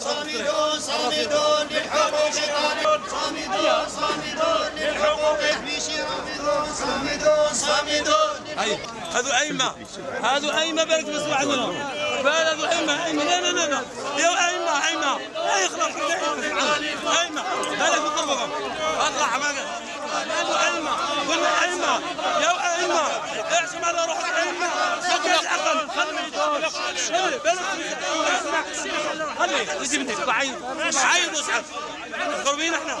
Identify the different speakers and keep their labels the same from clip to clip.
Speaker 1: صامدون صامدون للحقوق طالبون صامدون صامدون للحقوق يحمي رافضون صامدون صامدون
Speaker 2: هاي هذو أئمة هذو أئمة بالك مسموع عندنا بال هذو أئمة أئمة لا لا لا لا. يا أئمة أئمة. أي خلاص أئمة بالك بضربهم أطلع ما هذو أئمة قلنا أئمة. يا اعزم على روح الأئمة فقد العقل خلي بالك خلي. يجي بنتك عايد عايد واصعد مضروبين إحنا؟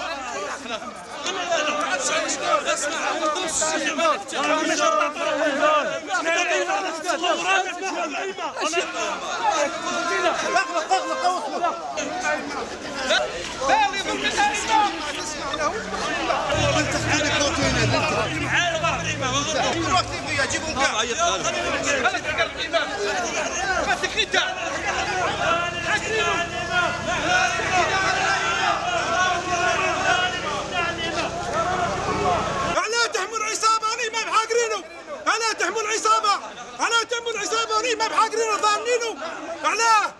Speaker 3: أنا تحمل عصابة أنا ما بحاقرينه. أنا تحمل عصابة أنا تحمل عصابة أنا ما بحاقرينه ظانينه أنا.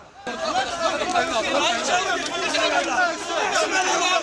Speaker 3: ما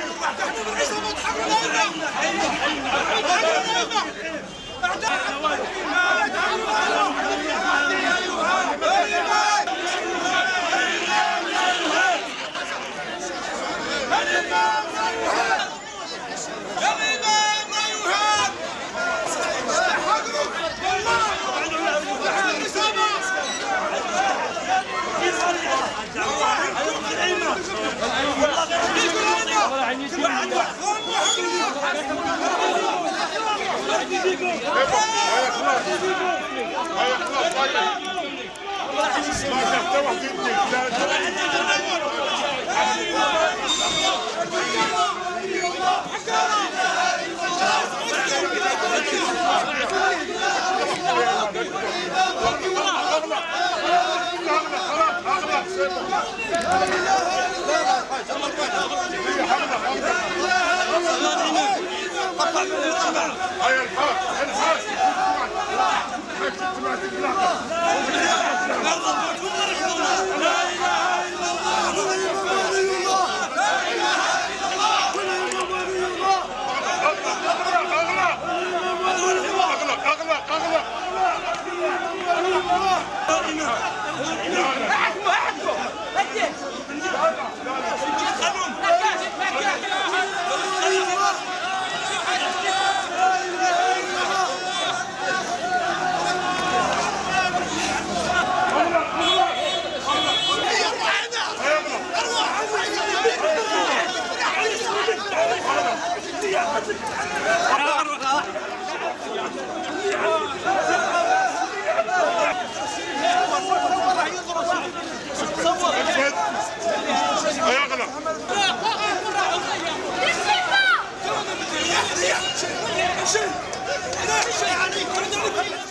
Speaker 3: العصابة أحمدوا العصابة Hayır, bak, el bak. Kalkın bak,
Speaker 1: kalkın bak. شيء
Speaker 3: عليك